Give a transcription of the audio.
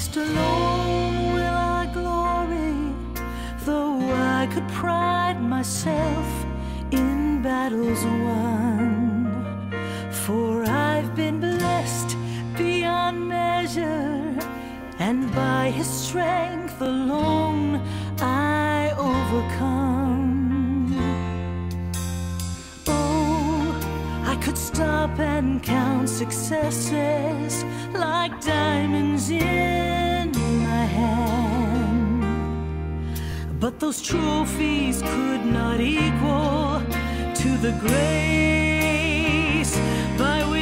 Christ alone will I glory, though I could pride myself in battles won. For I've been blessed beyond measure, and by His strength alone I overcome. could stop and count successes like diamonds in my hand. But those trophies could not equal to the grace by which.